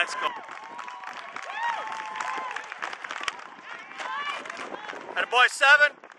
That's cool. And boy seven.